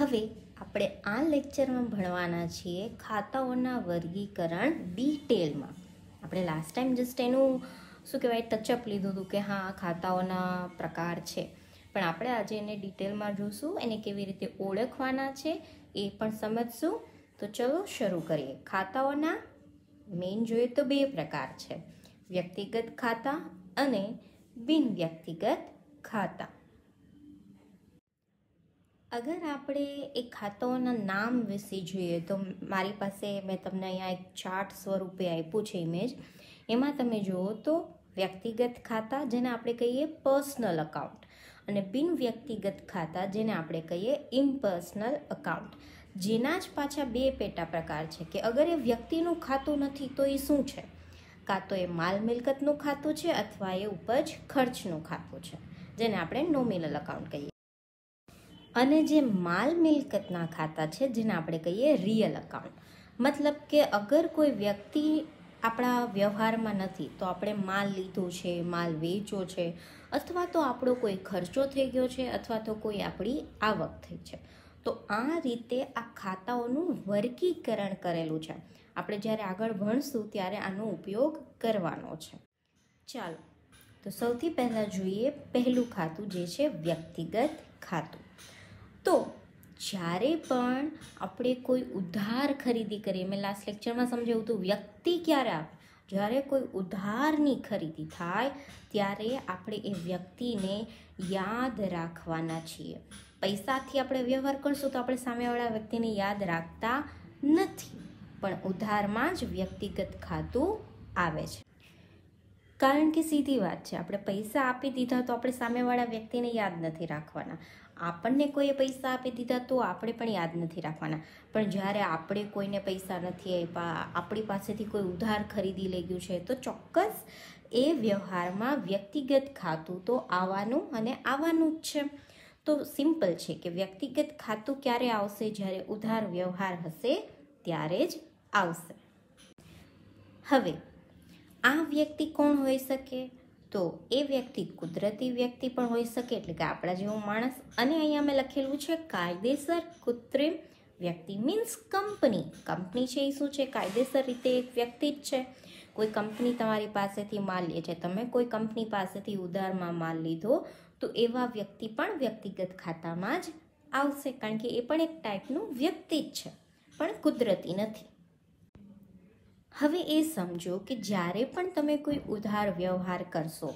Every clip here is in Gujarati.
હવે આપણે આ લેક્ચરમાં ભણવાના છીએ ખાતાઓના વર્ગીકરણ ડિટેલમાં. આપણે લાસ્ટ ટાઈમ જસ્ટ એનું શું કહેવાય ટચઅપ લીધું હતું કે હા ખાતાઓના પ્રકાર છે. પણ આપણે આજે એને ડિટેલમાં જોઈશું એને કેવી રીતે ઓળખવાના છે, એ પણ સમજશું. તો ચલો શરૂ કરીએ. ખાતાઓના મેઇન જોઈએ તો બે પ્રકાર છે. વ્યક્તિગત ખાતા અને બિન વ્યક્તિગત ખાતા. અગર આપણે એ ખાતાઓના નામ વિશે જોઈએ, તો મારી પાસે મેં તમને અહીંયા એક ચાર્ટ સ્વરૂપે આપ્યું છે ઇમેજ એમાં તમે જુઓ તો વ્યક્તિગત ખાતા, જેને આપણે કહીએ પર્સનલ અકાઉન્ટ અને બિન વ્યક્તિગત ખાતા, જેને આપણે કહીએ ઇમ્પર્સનલ અકાઉન્ટ જેના જ પાછા બે પેટા પ્રકાર છે કે અગર એ વ્યક્તિનું ખાતું નથી, તો એ શું છે? કાં તો એ માલ મિલકતનું ખાતું છે, અથવા એ ઉપજ ખર્ચનું ખાતું છે, જેને આપણે નોમિનલ અકાઉન્ટ કહીએ. અને જે માલ મિલકતના ખાતા છે, જેને આપણે કહીએ રિયલ અકાઉન્ટ મતલબ કે અગર કોઈ વ્યક્તિ આપણા વ્યવહારમાં નથી, તો આપણે માલ લીધો છે, માલ વેચ્યો છે, અથવા તો આપણો કોઈ ખર્ચો થઈ ગયો છે, અથવા તો કોઈ આપણી આવક થઈ છે. તો આ રીતે આ ખાતાઓનું વર્ગીકરણ કરેલું છે. આપણે જ્યારે આગળ ભણશું, ત્યારે આનો ઉપયોગ કરવાનો છે. ચાલો, તો સૌથી પહેલાં જોઈએ પહેલું ખાતું, જે છે વ્યક્તિગત ખાતું. તો જ્યારે પણ આપણે કોઈ ઉધાર ખરીદી કરીએ, મેં લાસ્ટ લેક્ચરમાં સમજાવ્યું હતું, વ્યક્તિ ક્યારે આપે? જ્યારે કોઈ ઉધારની ખરીદી થાય, ત્યારે આપણે એ વ્યક્તિને યાદ રાખવાના છીએ. પૈસાથી આપણે વ્યવહાર કરશું તો આપણે સામેવાળા વ્યક્તિને યાદ રાખતા નથી, પણ ઉધારમાં જ વ્યક્તિગત ખાતું આવે છે. કારણ કે સીધી વાત છે, આપણે પૈસા આપી દીધા તો આપણે સામેવાળા વ્યક્તિને યાદ નથી રાખવાના. આપણને કોઈએ પૈસા આપી દીધા તો આપણે પણ યાદ નથી રાખવાના. પણ જ્યારે આપણે કોઈને પૈસા નથી આપ્યા, આપણી પાસેથી કોઈ ઉધાર ખરીદી લઈ ગયું છે, તો ચોક્કસ એ વ્યવહારમાં વ્યક્તિગત ખાતું તો આવવાનું અને આવવાનું જ છે. તો સિમ્પલ છે કે વ્યક્તિગત ખાતું ક્યારે આવશે? જ્યારે ઉધાર વ્યવહાર હશે, ત્યારે જ આવશે. હવે, આ વ્યક્તિ કોણ હોઈ શકે? તો એ વ્યક્તિ કુદરતી વ્યક્તિ પણ હોઈ શકે, એટલે કે આપણા જેવો માણસ. અને અહીંયા મેં લખેલું છે, કાયદેસર કૃત્રિમ વ્યક્તિ મીન્સ કંપની. કંપની છે એ શું છે? કાયદેસર રીતે એક વ્યક્તિ જ છે. કોઈ કંપની તમારી પાસેથી માલ લે છે. તમે કોઈ કંપની પાસેથી ઉધારમાં માલ લીધો, તો એવા વ્યક્તિ પણ વ્યક્તિગત ખાતામાં જ આવશે. કારણ કે એ પણ એક ટાઈપનું વ્યક્તિ જ છે. પણ કુદરતી નથી. હવે એ સમજો કે જ્યારે પણ તમે કોઈ ઉધાર વ્યવહાર કરશો,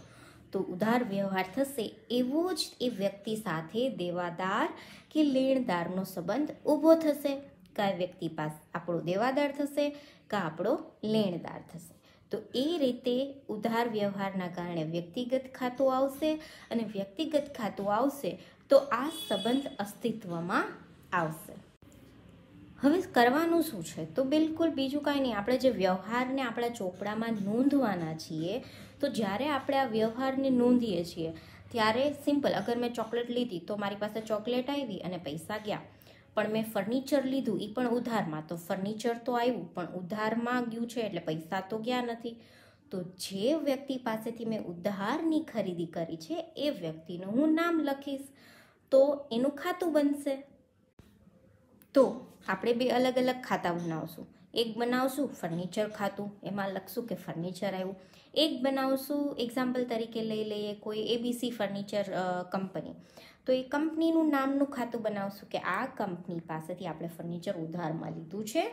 તો ઉધાર વ્યવહાર થશે એવો જ એ વ્યક્તિ સાથે દેવાદાર કે લેણદારનો સંબંધ ઊભો થશે. કાં વ્યક્તિ પાસે આપણો દેવાદાર થશે કાં આપણો લેણદાર થશે. તો એ રીતે ઉધાર વ્યવહારના કારણે વ્યક્તિગત ખાતું આવશે અને વ્યક્તિગત ખાતું આવશે તો આ સંબંધ અસ્તિત્વમાં આવશે. હવે કરવાનું શું છે? તો બિલકુલ બીજું કાંઈ નહીં. આપણે જે વ્યવહારને આપણા ચોપડામાં નોંધવાના છીએ, તો જ્યારે આપણે આ વ્યવહારને નોંધીએ છીએ, ત્યારે સિમ્પલ, અગર મેં ચોકલેટ લીધી, તો મારી પાસે ચોકલેટ આવી અને પૈસા ગયા. પણ મેં ફર્નિચર લીધું એ પણ ઉધારમાં. તો ફર્નિચર તો આવ્યું, પણ ઉધારમાં ગયું છે, એટલે પૈસા તો ગયા નથી. તો જે વ્યક્તિ પાસેથી મેં ઉધારની ખરીદી કરી છે, એ વ્યક્તિનું હું નામ લખીશ. તો એનું ખાતું બનશે. તો આપણે બે અલગ અલગ ખાતા બનાવશું. એક બનાવશું ફર્નિચર ખાતું, એમાં લખશું કે ફર્નિચર આવ્યું. એક બનાવશું એક્ઝામ્પલ તરીકે લઈ લઈએ કોઈ એબીસી ફર્નિચર કંપની તો એ કંપનીનું નામનું ખાતું બનાવશું કે આ કંપની પાસેથી આપણે ફર્નિચર ઉધારમાં લીધું છે.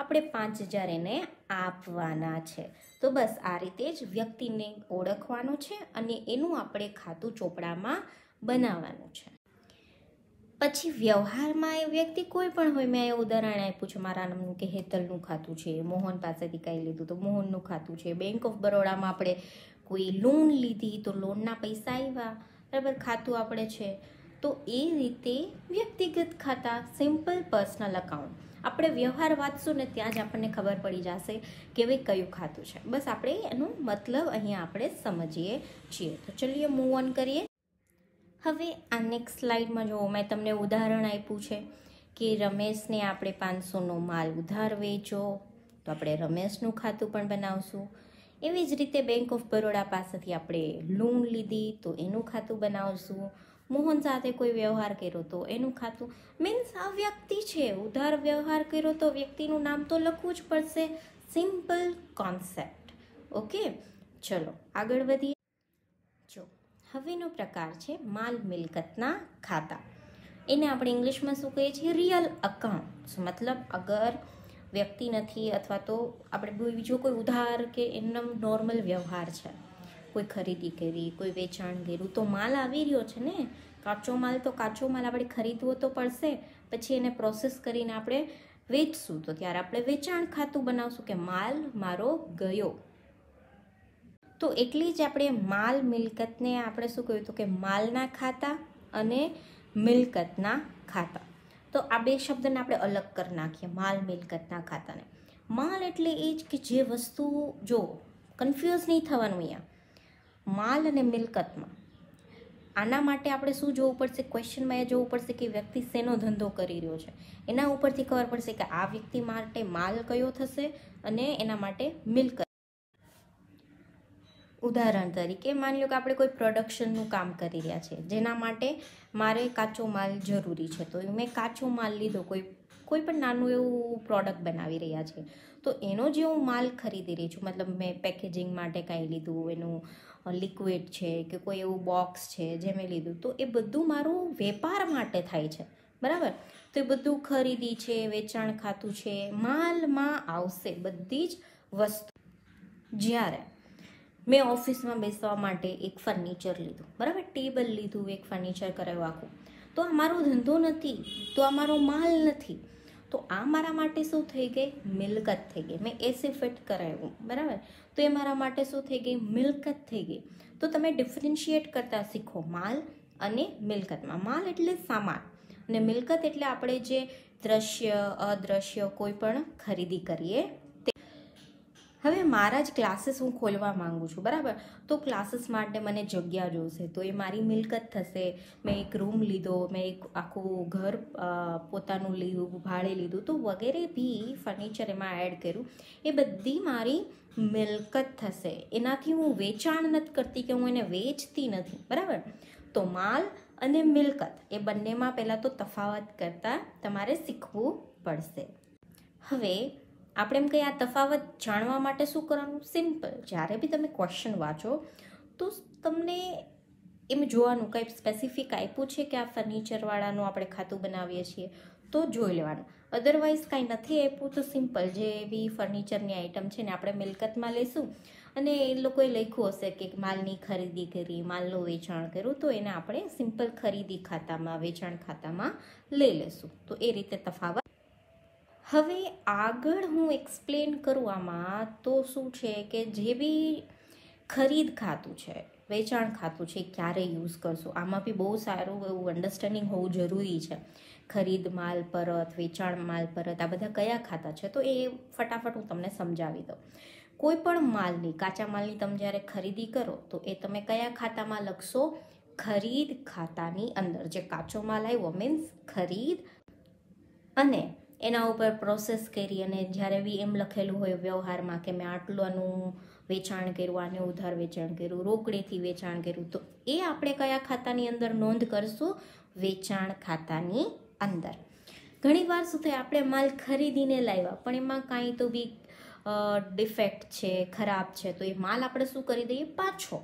આપણે પાંચ હજાર એને આપવાના છે. તો બસ આ રીતે જ વ્યક્તિને ઓળખવાનું છે અને એનું આપણે ખાતું ચોપડામાં બનાવવાનું છે. પછી વ્યવહારમાં એ વ્યક્તિ કોઈ પણ હોય, મેં એ ઉદાહરણ આપ્યું છે, મારા નામનું કે હેતલનું ખાતું છે, મોહન પાસેથી કંઈ લીધું તો મોહનનું ખાતું છે. બેંક ઓફ બરોડામાં આપણે કોઈ લોન લીધી તો લોનના પૈસા આવ્યા બરાબર, ખાતું આપણે છે. તો એ રીતે વ્યક્તિગત ખાતા સિમ્પલ પર્સનલ અકાઉન્ટ આપણે વ્યવહાર વાંચશું ને ત્યાં જ આપણને ખબર પડી જશે કે ભાઈ કયું ખાતું છે. બસ આપણે એનો મતલબ અહીંયા આપણે સમજીએ છીએ. તો ચલીએ મૂવ ઓન કરીએ. હવે આ નેક્સ્ટ સ્લાઇડમાં જુઓ મેં તમને ઉદાહરણ આપ્યું છે કે રમેશને આપણે પાંચસોનો માલ ઉધાર વેચો, તો આપણે રમેશનું ખાતું પણ બનાવશું. એવી જ રીતે બેંક ઓફ બરોડા પાસેથી આપણે લોન લીધી, તો એનું ખાતું બનાવશું. મોહન સાથે કોઈ વ્યવહાર કર્યો, તો એનું ખાતું. મીન્સ આ વ્યક્તિ છે, ઉધાર વ્યવહાર કર્યો, તો વ્યક્તિનું નામ તો લખવું જ પડશે. સિમ્પલ કોન્સેપ્ટ ઓકે ચલો, આગળ વધીએ. હવેનો પ્રકાર છે માલ મિલકતના ખાતા. એને આપણે ઇંગ્લિશમાં શું કહીએ છીએ? રિયલ અકાઉન્ટ મતલબ? અગર વ્યક્તિ નથી અથવા તો આપણે બીજો કોઈ ઉધાર કે એમનો નોર્મલ વ્યવહાર છે. કોઈ ખરીદી કરી, કોઈ વેચાણ કર્યું, તો માલ આવી રહ્યો છે ને? કાચો માલ તો કાચો માલ આપણે ખરીદવો તો પડશે. પછી એને પ્રોસેસ કરીને આપણે વેચશું. તો ત્યારે આપણે વેચાણ ખાતું બનાવશું કે માલ મારો ગયો. તો એટલી જ આપણે માલ મિલકતને આપણે શું કહ્યું હતું કે માલના ખાતા અને મિલકતના ખાતા. તો આ બે શબ્દને આપણે અલગ કરી નાખીએ, માલ મિલકતના ખાતાને. માલ એટલે એ જ કે જે વસ્તુ, જો કન્ફ્યુઝ નહીં થવાનું અહીંયા. માલ અને મિલકતમાં. આના માટે આપણે શું જોવું પડશે? ક્વેશ્ચનમાં એ જોવું પડશે કે વ્યક્તિ શેનો ધંધો કરી રહ્યો છે? એના ઉપરથી ખબર પડશે કે આ વ્યક્તિ માટે માલ કયો થશે અને એના માટે મિલકત ઉદાહરણ તરીકે માની લો કે આપણે કોઈ પ્રોડક્શનનું કામ કરી રહ્યા છે જેના માટે મારે કાચો માલ જરૂરી છે. તો મેં કાચો માલ લીધો, કોઈ કોઈ પણ નાનું એવું પ્રોડક્ટ બનાવી રહ્યા છે, તો એનો જે હું માલ ખરીદી રહી છું, મતલબ મેં પેકેજિંગ માટે કાંઈ લીધું, એનું લિક્વિડ છે કે કોઈ એવું બોક્સ છે જે મેં લીધું, તો એ બધું મારું વેપાર માટે થાય છે. બરાબર? તો એ બધું ખરીદી છે, વેચાણ ખાતું છે, માલમાં આવશે બધી જ વસ્તુ. જ્યારે મેં ઓફિસમાં બેસવા માટે એક ફર્નિચર લીધું. બરાબર? ટેબલ લીધું, એક ફર્નિચર કરાવ્યું આખું. તો આ મારો ધંધો નથી, તો આ મારો માલ નથી. તો આ મારા માટે શું થઈ ગઈ? મિલકત થઈ ગઈ. મેં એસી ફિટ કરાવ્યું. બરાબર? તો એ મારા માટે શું થઈ ગઈ? મિલકત થઈ ગઈ. તો તમે ડિફરન્શિએટ કરતા શીખો માલ અને મિલકતમાં. માલ એટલે સામાન. અને મિલકત એટલે આપણે જે દ્રશ્ય, અદ્રશ્ય કોઈ પણ ખરીદી કરીએ હવે મારા જ ક્લાસીસ હું ખોલવા માગું છું, બરાબર? તો ક્લાસીસ માટે મને જગ્યા જોઈશે તો એ મારી મિલકત થશે. મેં એક રૂમ લીધો, મેં એક આખું ઘર પોતાનું લીધું, ભાડે લીધું, તો વગેરે બી ફર્નિચર એમાં એડ કર્યું. એ બધી મારી મિલકત થશે. એનાથી હું વેચાણ નથી કરતી કે હું એને વેચતી નથી, બરાબર? તો માલ અને મિલકત, એ બંનેમાં પહેલાં તો તફાવત કરતાં તમારે શીખવું પડશે. હવે આપણે એમ કહીએ, આ તફાવત જાણવા માટે શું કરવાનું? સિમ્પલ જ્યારે બી તમે ક્વેશ્ચન વાંચો, તો તમને એમ જોવાનું, કંઈ સ્પેસિફિક આપ્યું છે કે આ ફર્નિચરવાળાનું આપણે ખાતું બનાવીએ છીએ, તો જોઈ લેવાનું. અદરવાઇઝ કાંઈ નથી આપ્યું, તો સિમ્પલ જે બી ફર્નિચરની આઇટમ છે ને આપણે મિલકતમાં લઈશું, અને એ લોકોએ લખ્યું હશે કે માલની ખરીદી કરી, માલનું વેચાણ કર્યું, તો એને આપણે સિમ્પલ ખરીદી ખાતામાં, વેચાણ ખાતામાં લઈ લેશું. તો એ રીતે તફાવત હવે આગળ હું એક્સપ્લેન કરું આમાં તો શું છે કે જે બી ખરીદ ખાતું છે, વેચાણ ખાતું છે, ક્યારે યુઝ કરશું, આમાં બી બહુ સારું એવું અન્ડરસ્ટેન્ડિંગ હોવું જરૂરી છે. ખરીદ માલ પરત, વેચાણ માલ પરત, આ બધા કયા ખાતા છે? તો એ ફટાફટ હું તમને સમજાવી દઉં. કોઈ પણ માલની, કાચા માલની તમે જ્યારે ખરીદી કરો, તો એ તમે કયા ખાતામાં લખશો? ખરીદ ખાતાની અંદર. જે કાચો માલ આવ્યો મીન્સ ખરીદ અને એના ઉપર પ્રોસેસ કરી અને જ્યારે બી એમ લખેલું હોય વ્યવહારમાં કે મેં આટલાનું વેચાણ કર્યું, આને ઉધાર વેચાણ કર્યું, રોકડેથી વેચાણ કર્યું, તો એ આપણે કયા ખાતાની અંદર નોંધ કરશું? વેચાણ ખાતાની અંદર. ઘણીવાર થાય આપણે માલ ખરીદીને લાવ્યા, પણ એમાં કાંઈ તો બી ડિફેક્ટ છે, ખરાબ છે, તો એ માલ આપણે શું કરી દઈએ? પાછો.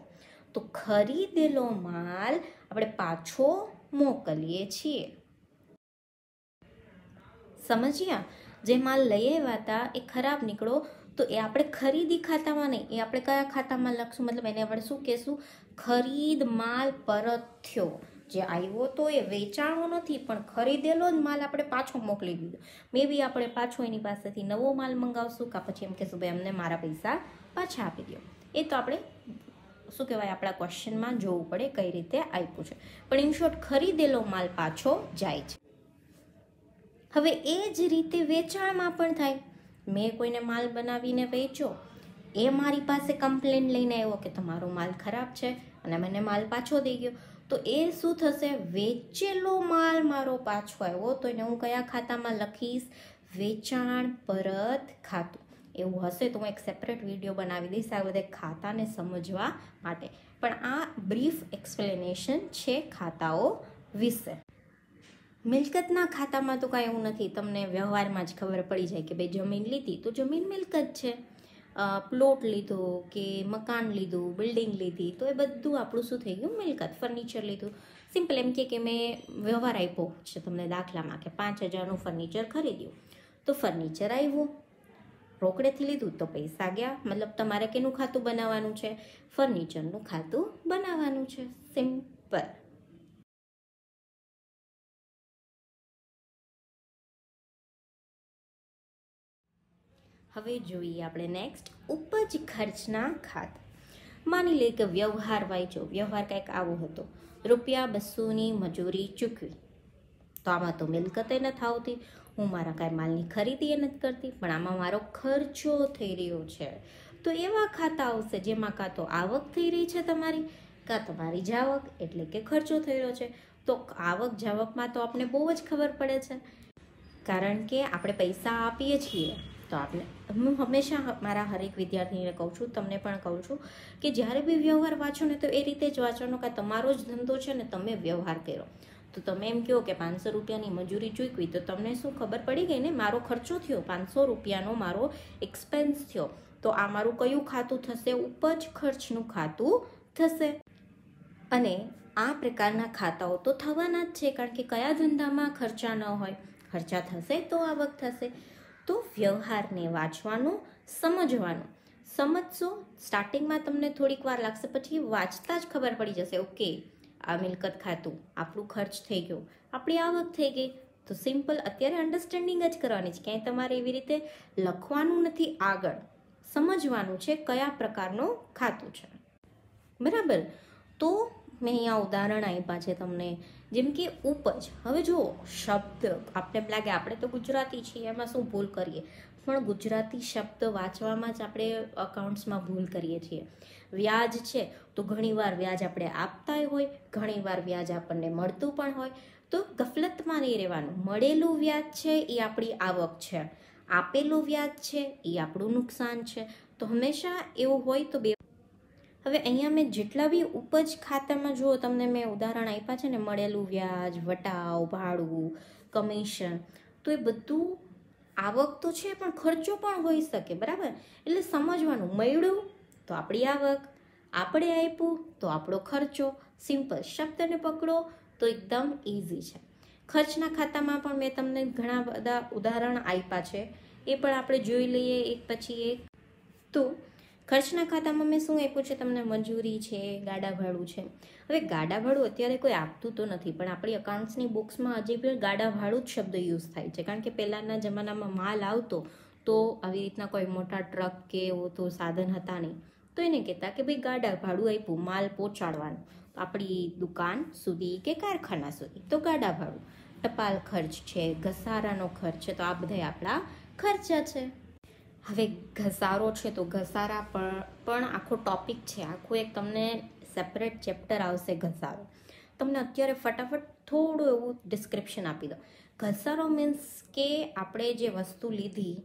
તો ખરીદેલો માલ આપણે પાછો મોકલીએ છીએ. સમજ્યા જે માલ લઈ આવ્યા હતા એ ખરાબ નીકળો, તો એ આપણે ખરીદી ખાતામાં નહીં. એ આપણે કયા ખાતામાં લખશું? મતલબ એને આપણે શું કહેશું? ખરીદ માલ પરત થયો. જે આવ્યો તો એ વેચાણો નથી, પણ ખરીદેલો જ માલ આપણે પાછો મોકલી દીધો. મે બી આપણે પાછો એની પાસેથી નવો માલ મંગાવશું, કાં પછી એમ કહેશું, ભાઈ, અમને મારા પૈસા પાછા આપી દો એ તો આપણે, શું કહેવાય, આપણા ક્વેશ્ચનમાં જોવું પડે કઈ રીતે આપ્યું છે. પણ ઇન શોર્ટ ખરીદેલો માલ પાછો જાય છે. હવે એ જ રીતે વેચાણમાં પણ થાય. મેં કોઈને માલ બનાવીને વેચો એ મારી પાસે કમ્પ્લેન લઈને આવ્યો કે તમારો માલ ખરાબ છે અને મને માલ પાછો દઈ ગયો. તો એ શું થશે? વેચેલો માલ મારો પાછો આવ્યો તો એને હું કયા ખાતામાં લખીશ? વેચાણ પરત ખાતું. એવું હશે તો હું એક સેપરેટ વીડિયો બનાવી દઈશ આ બધા ખાતાને સમજવા માટે. પણ આ બ્રીફ એક્સપ્લેનેશન છે ખાતાઓ વિશે. મિલકતના ખાતામાં તો કાંઈ એવું નથી. તમને વ્યવહારમાં જ ખબર પડી જાય કે, ભાઈ જમીન લીધી. તો જમીન મિલકત છે. પ્લોટ લીધો કે મકાન લીધું, બિલ્ડિંગ લીધી, તો એ બધું આપણું શું થઈ ગયું? મિલકત, ફર્નિચર લીધું. સિમ્પલ એમ કે મેં વ્યવહાર આપ્યો છે તમને દાખલામાં કે પાંચ હજારનું ફર્નિચર ખરીદ્યું. તો ફર્નિચર આવ્યું રોકડેથી લીધું તો પૈસા ગયા. મતલબ તમારે કેનું ખાતું બનાવવાનું છે? ફર્નિચરનું ખાતું બનાવવાનું છે. સિમ્પલ. હવે જોઈએ આપણે નેક્સ્ટ ઉપજ ખર્ચના ખાત. માની લે કે વ્યવહાર વાંચ્યો વ્યવહાર કંઈક આવો હતો. રૂપિયા બસોની મજૂરી ચૂકવી. તો આમાં તો મિલકતે નથી આવતી હું મારા કાંઈ માલની ખરીદી નથી કરતી, પણ આમાં મારો ખર્ચો થઈ રહ્યો છે. તો એવા ખાતા આવશે જેમાં કાં તો આવક થઈ રહી છે તમારી, કાં તમારી જાવક, એટલે કે ખર્ચો થઈ રહ્યો છે. તો આવક જાવકમાં તો આપણે બહુ જ ખબર પડે છે. કારણ કે આપણે પૈસા આપીએ છીએ. તો આપણે હું હંમેશા મારા હરેક વિદ્યાર્થીને કહું છું, તમને પણ કહું છું, કે જ્યારે બી વ્યવહાર વાંચો ને તો એ રીતે જ વાંચવાનો કે તમારો જ ધંધો છે ને તમે વ્યવહાર કરો તો તમે એમ કહો કે પાંચસો રૂપિયાની મજૂરી ચૂકવી, તો તમને શું ખબર પડી ગઈ ને? મારો ખર્ચો થયો, પાંચસો રૂપિયાનો મારો એક્સપેન્સ થયો. તો આ મારું કયું ખાતું થશે? ઉપજ ખર્ચનું ખાતું થશે. અને આ પ્રકારના ખાતાઓ તો થવાના જ છે, કારણ કે કયા ધંધામાં ખર્ચા ન હોય. ખર્ચા થશે તો આવક થશે. તો વ્યવહારને વાંચવાનું, સમજવાનું. સમજશો સ્ટાર્ટિંગમાં તમને થોડીક વાર લાગશે, પછી વાંચતા જ ખબર પડી જશે, ઓકે, આ મિલકત ખાતું આપણું ખર્ચ થઈ ગયો, આપણી આવક થઈ ગઈ. તો સિમ્પલ અત્યારે અન્ડરસ્ટેન્ડિંગ જ કરવાની છે, ક્યાંય તમારે એવી રીતે લખવાનું નથી આગળ. સમજવાનું છે કયા પ્રકારનું ખાતું છે. બરાબર? તો મેં અહીંયા ઉદાહરણ આપ્યા છે તમને. જેમ કે ઉપજ. હવે જુઓ, શબ્દ. આપણે લાગે, આપણે તો ગુજરાતી છીએ, એમાં શું ભૂલ કરીએ? પણ ગુજરાતી શબ્દ વાંચવામાં જ આપણે અકાઉન્ટ્સમાં ભૂલ કરીએ છીએ. વ્યાજ છે, તો ઘણીવાર વ્યાજ આપણે આપતા હોય, ઘણીવાર વ્યાજ આપણને મળતું પણ હોય. તો ગફલતમાં નહીં રહેવાનું. મળેલું વ્યાજ છે, એ આપણી આવક છે. આપેલું વ્યાજ છે, એ આપણું નુકસાન છે. તો હંમેશા એવું હોય તો બે હવે અહીંયા મેં જેટલા બી ઉપજ ખાતામાં જુઓ, તમને મેં ઉદાહરણ આપ્યા છે ને, મળેલું વ્યાજ, વટાવ, ભાડું, કમિશન, તો એ બધું આવક તો છે, પણ ખર્ચો પણ હોઈ શકે, બરાબર? એટલે સમજવાનું, મળ્યું તો આપણી આવક, આપણે આપ્યું તો આપણો ખર્ચો. સિમ્પલ, શબ્દને પકડો તો એકદમ ઇઝી છે. ખર્ચના ખાતામાં પણ મેં તમને ઘણા બધા ઉદાહરણ આપ્યા છે. એ પણ આપણે જોઈ લઈએ એક પછી એક. તો ખર્ચના ખાતામાં મેં શું આપ્યું છે? તમને મજૂરી છે, ગાડા ભાડું છે. હવે ગાડા ભાડું અત્યારે કોઈ આપતું તો નથી, પણ આપણી અકાઉન્ટ્સની બુક્સમાં હજી પણ ગાડા ભાડું જ શબ્દ યુઝ થાય છે. કારણ કે પહેલાંના જમાનામાં માલ આવતો તો આવી રીતના કોઈ મોટા ટ્રક કે એવો તો સાધન હતા નહીં. તો એને કહેતા કે ભાઈ, ગાડા ભાડું આપ્યું, માલ પહોંચાડવાનું. આપણી દુકાન સુધી કે કારખાના સુધી? તો ગાડા ભાડું. ટપાલ ખર્ચ છે, ઘસારાનો ખર્ચ છે, તો આ બધા આપણા ખર્ચા છે. હવે ઘસારો છે તો ઘસારા પણ પણ આખો ટોપિક છે. આખું એક તમને સેપરેટ ચેપ્ટર આવશે ઘસારો. તમને અત્યારે ફટાફટ થોડું એવું ડિસ્ક્રિપ્શન આપી દો ઘસારો મીન્સ કે આપણે જે વસ્તુ લીધી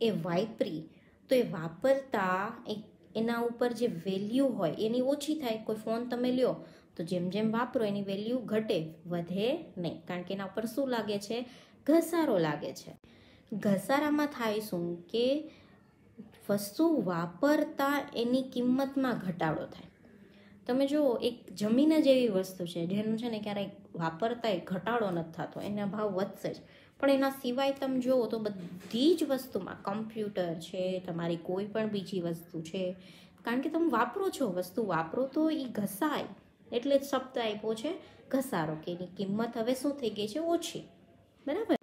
એ વાપરી, તો એ વાપરતા એના ઉપર જે વેલ્યુ હોય, એની ઓછી થાય. કોઈ ફોન તમે લ્યો, તો જેમ જેમ વાપરો એની વેલ્યુ ઘટે, વધે નહીં. કારણ કે એના ઉપર શું લાગે છે? ઘસારો લાગે છે. ઘસારામાં થાય શું? કે વસ્તુ વાપરતા એની કિંમતમાં ઘટાડો થાય. તમે જુઓ, એક જમીન જ એવી વસ્તુ છે, જેનું છે ને ક્યારેય વાપરતા ઘટાડો નથી થતો, એના ભાવ વધશે જ. પણ એના સિવાય તમે જુઓ તો બધી જ વસ્તુમાં, કમ્પ્યુટર છે, તમારી કોઈ પણ બીજી વસ્તુ છે, કારણ કે તમે વાપરો છો, વસ્તુ વાપરો તો એ ઘસાય, એટલે જ શબ્દ આપ્યો છે, ઘસારો, કે એની કિંમત હવે શું થઈ ગઈ છે? ઓછી. બરાબર?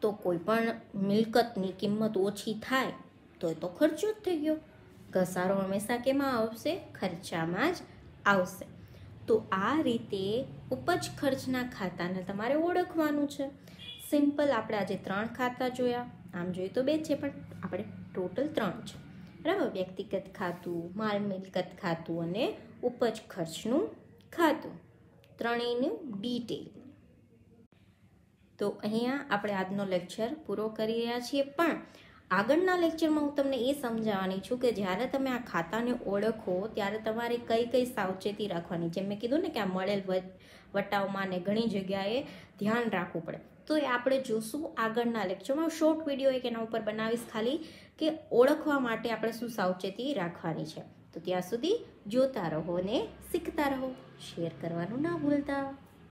તો કોઈ પણ મિલકતની કિંમત ઓછી થાય તો એ તો ખર્ચો જ થઈ ગયો. ઘસારો હંમેશા કેમાં આવશે? ખર્ચામાં જ આવશે. તો આ રીતે ઉપજ ખર્ચના ખાતાને તમારે ઓળખવાનું છે. સિમ્પલ આપણે આજે ત્રણ ખાતા જોયા. આમ જોઈએ તો બે છે, પણ આપણે ટોટલ ત્રણ છે. બરાબર? વ્યક્તિગત ખાતું, માલ મિલકત ખાતું અને ઉપજ ખર્ચનું ખાતું. ત્રણેયનું ડિટેલ તો અહીંયા આપણે આજનો લેક્ચર પૂરો કરી રહ્યા છીએ, પણ આગળના લેક્ચરમાં હું તમને એ સમજાવવાની છું કે જ્યારે તમે આ ખાતાને ઓળખો, ત્યારે તમારે કઈ કઈ સાવચેતી રાખવાની. જેમ મેં કીધું ને કે આ મળેલ વટાવમાં ને ઘણી જગ્યાએ ધ્યાન રાખવું પડે. તો એ આપણે જોશું આગળના લેક્ચરમાં. શોર્ટ વીડિયો એક એના ઉપર બનાવીશ ખાલી કે ઓળખવા માટે આપણે શું સાવચેતી રાખવાની છે. તો ત્યાં સુધી જોતા રહો ને શીખતા રહો. શેર કરવાનું ના ભૂલતા.